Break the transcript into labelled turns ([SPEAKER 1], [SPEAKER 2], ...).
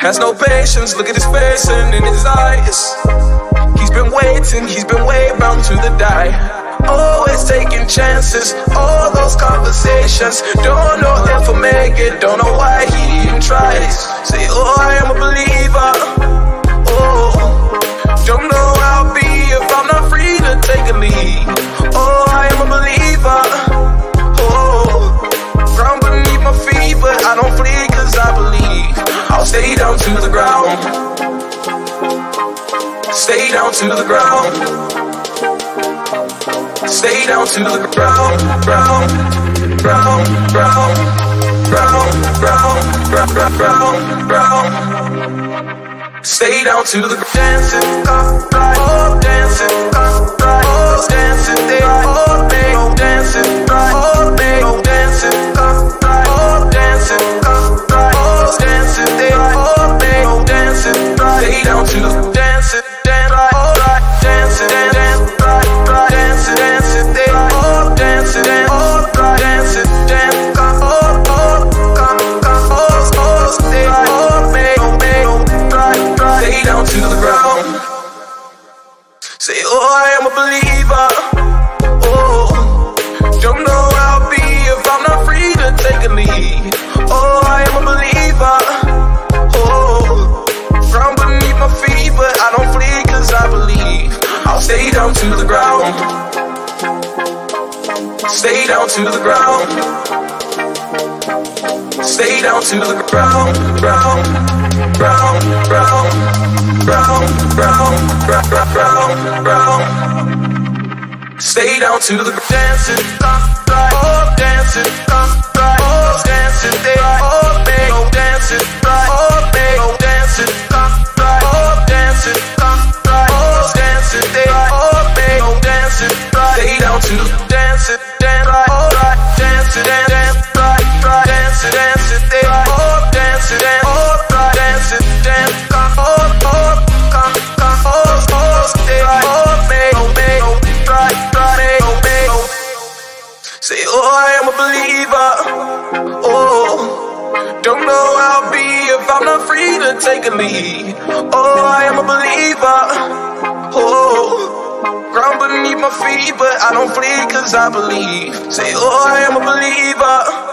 [SPEAKER 1] Has no patience, look at his face and in his eyes. He's been waiting, he's been way bound to the die. Always taking chances, all those conversations. Don't know if I'll make it, don't know why he even tries. Say, Stay down to the ground. Stay down to the ground, ground, ground, ground, ground, ground, ground, ground, ground. Stay down to the dancing, right, dancing, right, dancing, Say, oh, I am a believer. Oh, don't know how I'll be if I'm not free to take a lead. Oh, I am a believer. Oh, ground beneath my feet, but I don't flee cause I believe. I'll stay down to the ground. Stay down to the ground. Stay down to the ground, ground, ground, ground, Stay down to the dancing, oh dancing, come right, oh dancing, they I am a believer. Oh, don't know how I'll be if I'm not free to take a lead. Oh, I am a believer. Oh, ground beneath my feet, but I don't flee cause I believe. Say, oh, I am a believer.